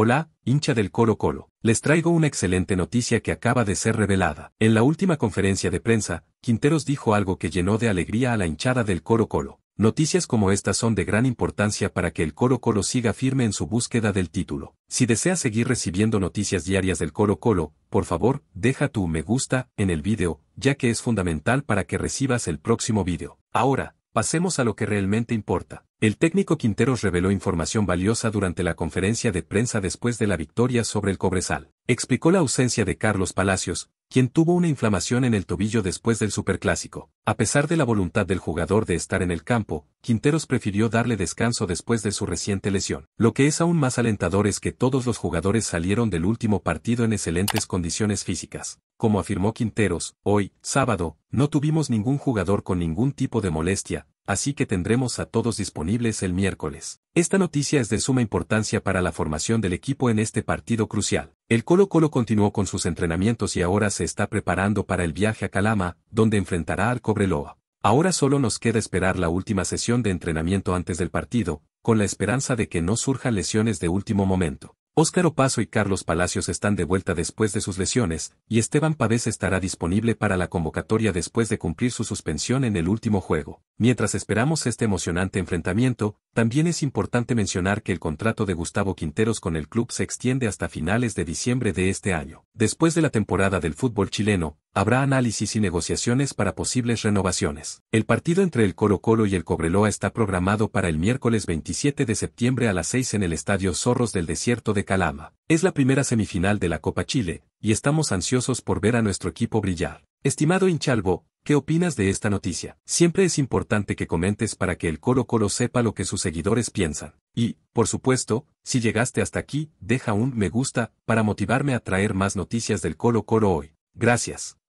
Hola, hincha del Colo Colo. Les traigo una excelente noticia que acaba de ser revelada. En la última conferencia de prensa, Quinteros dijo algo que llenó de alegría a la hinchada del Colo Colo. Noticias como estas son de gran importancia para que el Colo Colo siga firme en su búsqueda del título. Si deseas seguir recibiendo noticias diarias del Colo Colo, por favor, deja tu me gusta en el vídeo, ya que es fundamental para que recibas el próximo vídeo. Ahora, pasemos a lo que realmente importa. El técnico Quinteros reveló información valiosa durante la conferencia de prensa después de la victoria sobre el Cobresal. Explicó la ausencia de Carlos Palacios, quien tuvo una inflamación en el tobillo después del Superclásico. A pesar de la voluntad del jugador de estar en el campo, Quinteros prefirió darle descanso después de su reciente lesión. Lo que es aún más alentador es que todos los jugadores salieron del último partido en excelentes condiciones físicas. Como afirmó Quinteros, hoy, sábado, no tuvimos ningún jugador con ningún tipo de molestia, así que tendremos a todos disponibles el miércoles. Esta noticia es de suma importancia para la formación del equipo en este partido crucial. El Colo Colo continuó con sus entrenamientos y ahora se está preparando para el viaje a Calama, donde enfrentará al Cobreloa. Ahora solo nos queda esperar la última sesión de entrenamiento antes del partido, con la esperanza de que no surjan lesiones de último momento. Óscar Opaso y Carlos Palacios están de vuelta después de sus lesiones, y Esteban Pavés estará disponible para la convocatoria después de cumplir su suspensión en el último juego. Mientras esperamos este emocionante enfrentamiento, también es importante mencionar que el contrato de Gustavo Quinteros con el club se extiende hasta finales de diciembre de este año. Después de la temporada del fútbol chileno, habrá análisis y negociaciones para posibles renovaciones. El partido entre el Colo Colo y el Cobreloa está programado para el miércoles 27 de septiembre a las 6 en el Estadio Zorros del Desierto de Calama. Es la primera semifinal de la Copa Chile, y estamos ansiosos por ver a nuestro equipo brillar. Estimado Hinchalvo, ¿qué opinas de esta noticia? Siempre es importante que comentes para que el Colo Colo sepa lo que sus seguidores piensan. Y, por supuesto, si llegaste hasta aquí, deja un me gusta para motivarme a traer más noticias del Colo Colo hoy. Gracias.